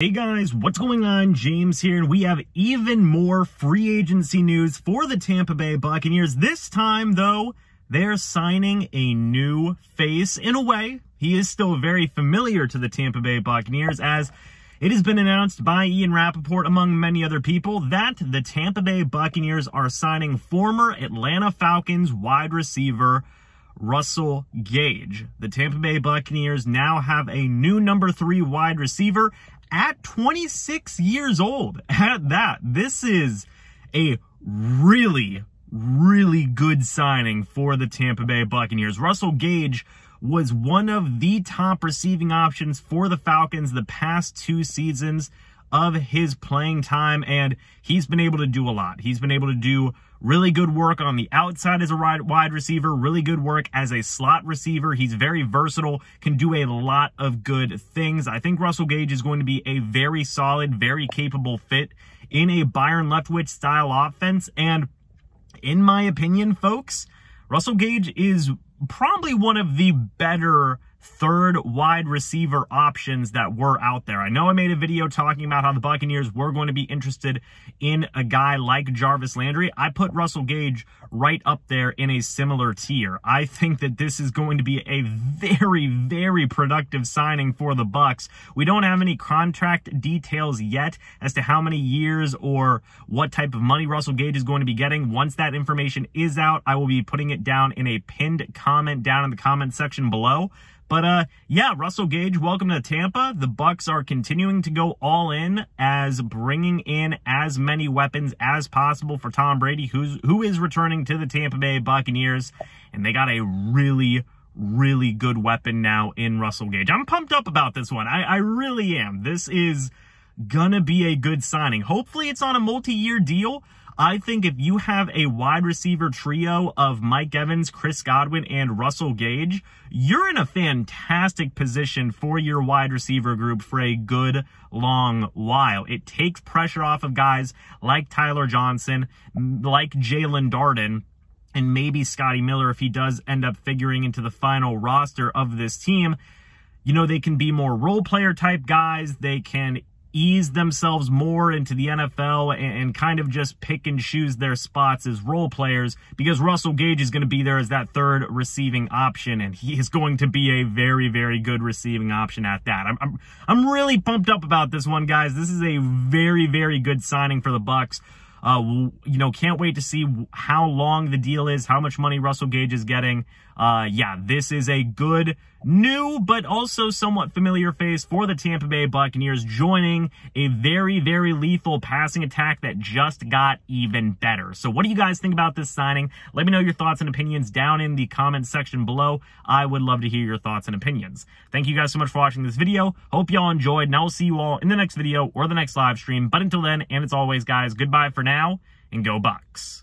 Hey guys, what's going on? James here, and we have even more free agency news for the Tampa Bay Buccaneers. This time, though, they're signing a new face. In a way, he is still very familiar to the Tampa Bay Buccaneers as it has been announced by Ian Rapoport, among many other people, that the Tampa Bay Buccaneers are signing former Atlanta Falcons wide receiver Russell Gage. The Tampa Bay Buccaneers now have a new number three wide receiver at 26 years old. At that, this is a really, really good signing for the Tampa Bay Buccaneers. Russell Gage was one of the top receiving options for the Falcons the past two seasons of his playing time, and he's been able to do a lot. He's been able to do really good work on the outside as a wide receiver, really good work as a slot receiver. He's very versatile, can do a lot of good things. I think Russell Gage is going to be a very solid, very capable fit in a Byron Leftwich style offense. And in my opinion, folks, Russell Gage is probably one of the better third wide receiver options that were out there. I know I made a video talking about how the Buccaneers were going to be interested in a guy like Jarvis Landry. I put Russell Gage right up there in a similar tier. I think that this is going to be a very, very productive signing for the Bucs. We don't have any contract details yet as to how many years or what type of money Russell Gage is going to be getting. Once that information is out, I will be putting it down in a pinned comment down in the comment section below. But uh, yeah, Russell Gage, welcome to Tampa. The Bucs are continuing to go all in as bringing in as many weapons as possible for Tom Brady, who's who is returning to the Tampa Bay Buccaneers, and they got a really really good weapon now in Russell Gage. I'm pumped up about this one. I, I really am. This is gonna be a good signing. Hopefully it's on a multi-year deal. I think if you have a wide receiver trio of Mike Evans, Chris Godwin, and Russell Gage, you're in a fantastic position for your wide receiver group for a good long while. It takes pressure off of guys like Tyler Johnson, like Jaelon Darden, and maybe Scotty Miller if he does end up figuring into the final roster of this team. You know, they can be more role player type guys. They can ease themselves more into the NFL and, and, kind of just pick and choose their spots as role players because Russell Gage is going to be there as that third receiving option and he is going to be a very, very good receiving option at that. I'm, I'm, I'm really pumped up about this one, guys. This is a very, very good signing for the Bucs. Uh, you know, can't wait to see how long the deal is, how much money Russell Gage is getting. Uh, yeah, this is a good, new, but also somewhat familiar face for the Tampa Bay Buccaneers, joining a very, very lethal passing attack that just got even better. So what do you guys think about this signing? Let me know your thoughts and opinions down in the comments section below. I would love to hear your thoughts and opinions. Thank you guys so much for watching this video. Hope y'all enjoyed, and I will see you all in the next video or the next live stream. But until then, and as always, guys, goodbye for now, and go Bucs.